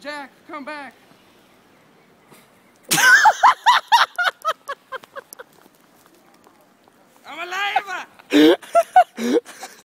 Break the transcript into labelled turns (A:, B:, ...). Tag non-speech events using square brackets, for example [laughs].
A: Jack, come back. [laughs] I'm alive! [laughs]